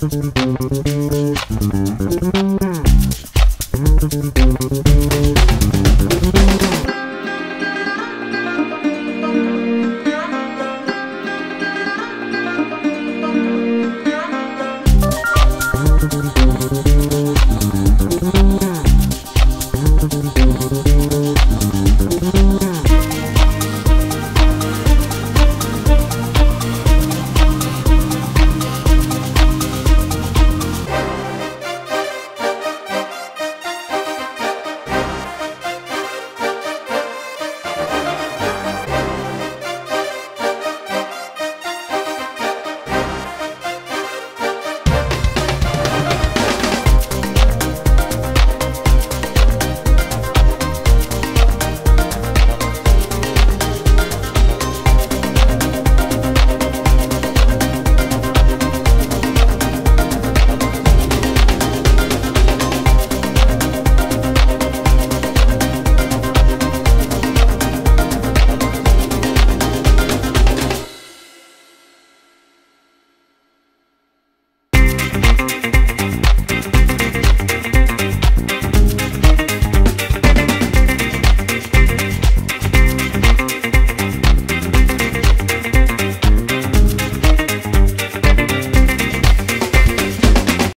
Thanks.